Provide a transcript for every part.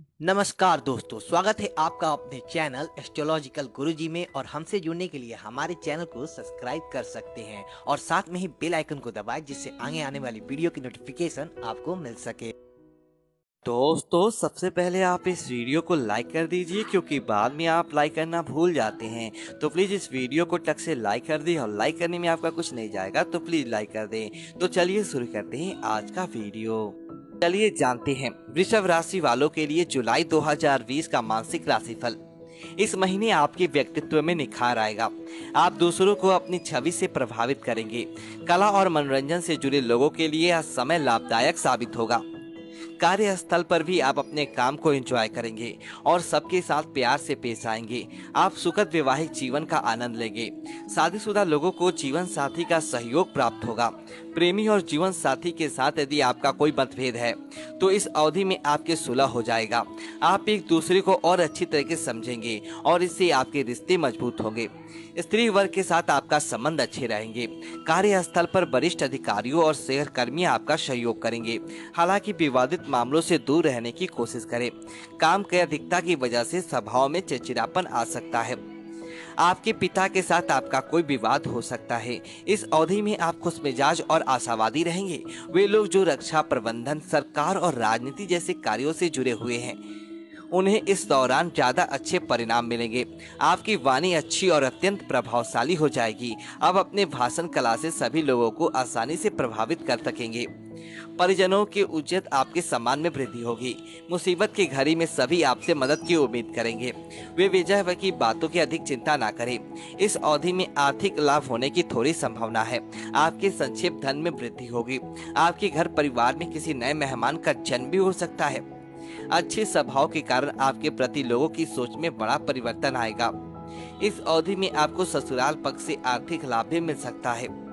नमस्कार दोस्तों, स्वागत है आपका अपने चैनल एस्ट्रोलॉजिकल गुरुजी में और हमसे जुड़ने के लिए हमारे चैनल को सब्सक्राइब कर सकते हैं और साथ में ही बेल आइकन को दबाएँ जिससे आगे आने वाली वीडियो की नोटिफिकेशन आपको मिल सके। दोस्तों, सबसे पहले आप इस वीडियो को लाइक कर दीजिए क्योंकि बाद में आप लाइक करना भूल जाते हैं। तो प्लीज़ इस वीडियो को टक से लाइक कर दें और लाइक करने में आपका कुछ नहीं जाएगा तो प्लीज़ लाइक कर दें। तो चलिए शुरू करते हैं आज का वीडियो। चलिए जानते हैं, वृषभ राशि वालों के लिए जुलाई 2020 का मानसिक राशिफल। इस महीने आपके व्यक्तित्व में निखार आएगा। आप दूसरों को अपनी छवि से प्रभावित करेंगे। कला और मनोरंजन से जुड़े लोगों के लिए यह समय लाभदायक साबित होगा। कार्यस्थल पर भी आप अपने काम को एंजॉय करेंगे और सबके साथ प्यार से पेश आएँगे। आप सुखद वैवाहिक जीवन का आनंद लेंगे। शादीशुदा लोगों को जीवन साथी का सहयोग प्राप्त होगा। प्रेमी और जीवन साथी के साथ यदि आपका कोई मतभेद है तो इस अवधि में आपके सुलह हो जाएगा। आप एक दूसरे को और अच्छी तरीके समझेंगे और इससे आपके रिश्ते मज़बूत होंगे। स्त्री वर्ग के साथ आपका संबंध अच्छे रहेंगे। कार्यस्थल पर वरिष्ठ अधिकारियों और शहर सहकर्मी आपका सहयोग करेंगे। हालाँकि विवादित मामलों से दूर रहने की कोशिश करें। काम की अधिकता की वजह से स्वभाव में चिड़चिड़ापन आ सकता है। आपके पिता के साथ आपका कोई विवाद हो सकता है। इस अवधि में आप खुश मिजाज और आशावादी रहेंगे। वे लोग जो रक्षा प्रबंधन, सरकार और राजनीति जैसे कार्यों से जुड़े हुए हैं, उन्हें इस दौरान ज़्यादा अच्छे परिणाम मिलेंगे। आपकी वाणी अच्छी और अत्यंत प्रभावशाली हो जाएगी। अब अपने भाषण कला से सभी लोगों को आसानी से प्रभावित कर सकेंगे। परिजनों की उज्जत आपके सम्मान में वृद्धि होगी। मुसीबत की घड़ी में सभी आपसे मदद की उम्मीद करेंगे। वे विजय की बातों की अधिक चिंता ना करें। इस अवधि में आर्थिक लाभ होने की थोड़ी संभावना है। आपके संक्षेप धन में वृद्धि होगी। आपके घर परिवार में किसी नए मेहमान का जन्म भी हो सकता है। अच्छे स्वभाव के कारण आपके प्रति लोगों की सोच में बड़ा परिवर्तन आएगा। इस अवधि में आपको ससुराल पक्ष से आर्थिक लाभ भी मिल सकता है।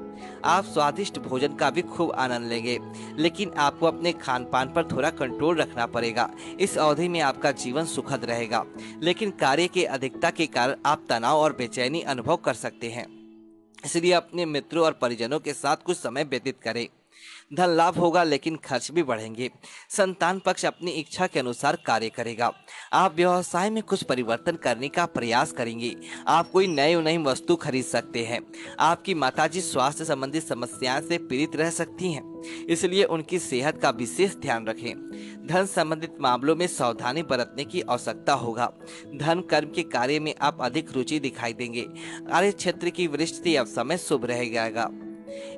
आप स्वादिष्ट भोजन का भी खूब आनंद लेंगे। लेकिन आपको अपने खान पान पर थोड़ा कंट्रोल रखना पड़ेगा। इस अवधि में आपका जीवन सुखद रहेगा। लेकिन कार्य के अधिकता के कारण आप तनाव और बेचैनी अनुभव कर सकते हैं। इसलिए अपने मित्रों और परिजनों के साथ कुछ समय व्यतीत करें। धन लाभ होगा, लेकिन खर्च भी बढ़ेंगे। संतान पक्ष अपनी इच्छा के अनुसार कार्य करेगा। आप व्यवसाय में कुछ परिवर्तन करने का प्रयास करेंगे। आप कोई नई नई वस्तु खरीद सकते हैं। आपकी माताजी स्वास्थ्य संबंधी समस्याएँ से पीड़ित रह सकती हैं, इसलिए उनकी सेहत का विशेष ध्यान रखें। धन संबंधित मामलों में सावधानी बरतने की आवश्यकता होगा। धन कर्म के कार्य में आप अधिक रुचि दिखाई देंगे। कार्य क्षेत्र की वृष्टि अब समय शुभ रह जाएगा।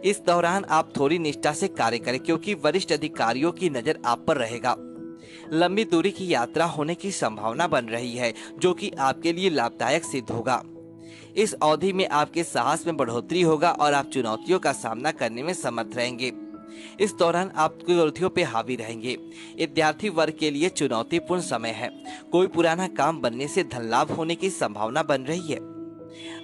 इस दौरान आप थोड़ी निष्ठा से कार्य करें, क्योंकि वरिष्ठ अधिकारियों की नज़र आप पर रहेगा। लंबी दूरी की यात्रा होने की संभावना बन रही है, जो कि आपके लिए लाभदायक सिद्ध होगा। इस अवधि में आपके साहस में बढ़ोतरी होगा और आप चुनौतियों का सामना करने में समर्थ रहेंगे। इस दौरान आप कुर्थियों पे हावी रहेंगे। विद्यार्थी वर्ग के लिए चुनौतीपूर्ण समय है। कोई पुराना काम बनने से धन लाभ होने की संभावना बन रही है।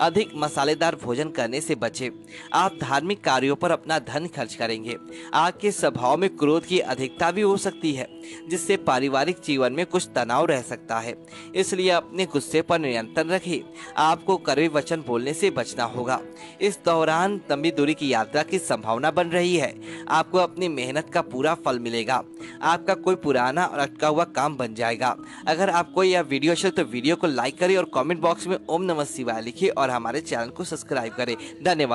अधिक मसालेदार भोजन करने से बचे। आप धार्मिक कार्यों पर अपना धन खर्च करेंगे। आपके स्वभाव में क्रोध की अधिकता भी हो सकती है, जिससे पारिवारिक जीवन में कुछ तनाव रह सकता है। इसलिए अपने गुस्से पर नियंत्रण रखें। आपको कड़वे वचन बोलने से बचना होगा। इस दौरान लंबी दूरी की यात्रा की संभावना बन रही है। आपको अपनी मेहनत का पूरा फल मिलेगा। आपका कोई पुराना और अटका हुआ काम बन जाएगा। अगर आपको यह वीडियो अच्छा तो वीडियो को लाइक करें और कमेंट बॉक्स में ओम नमः शिवाय लिखिए और हमारे चैनल को सब्सक्राइब करें। धन्यवाद।